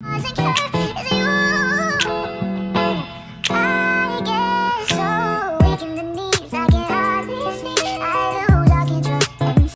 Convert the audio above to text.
Doesn't care